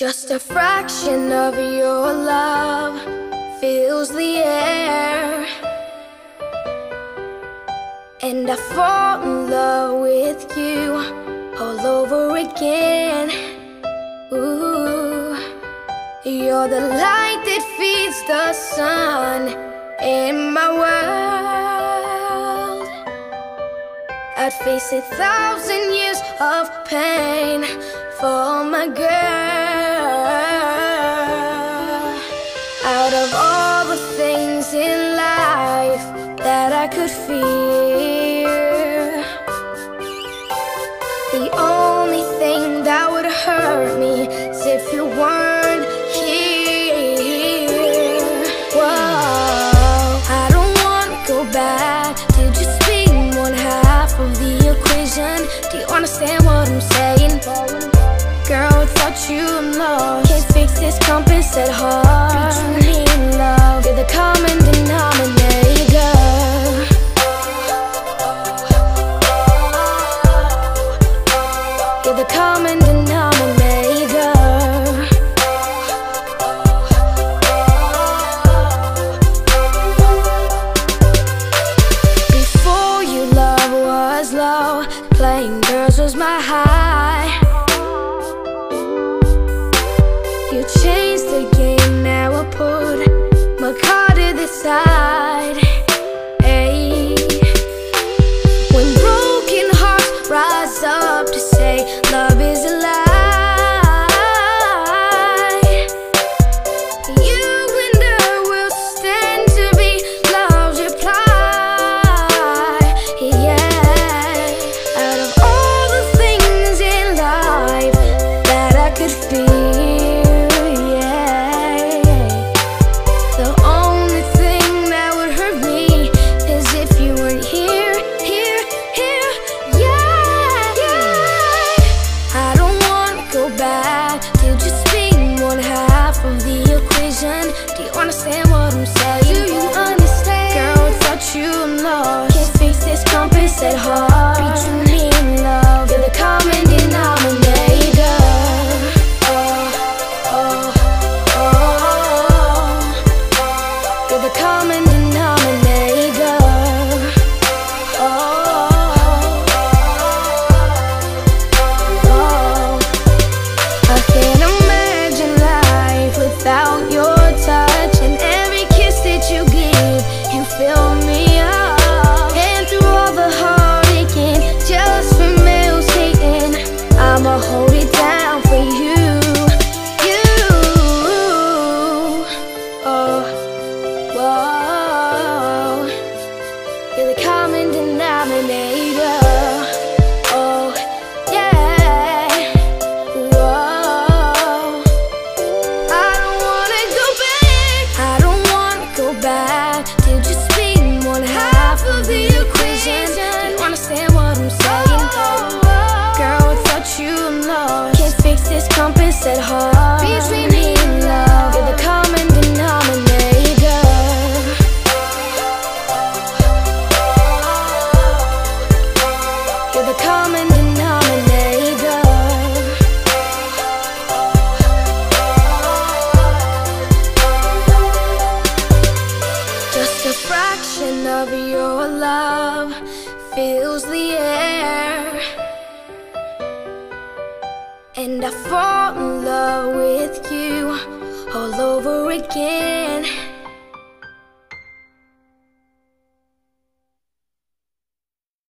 Just a fraction of your love fills the air. And I fall in love with you all over again. Ooh, you're the light that feeds the sun in my world. I'd face a thousand years of pain for my girl. Out of all the things in life that I could fear, the only thing that would hurt me is if you weren't here. Whoa, I don't wanna go back just one half of the equation. Do you understand what I'm saying? Girl, without you I'm lost. Can't fix this compass at heart. Between me and love. You're the common denominator. You're the common denominator. Before you, love was low Playing girls was my high side. Ay. When broken hearts rise up to say love is back you're the common denominator. Fills the air. And I fall in love with you all over again.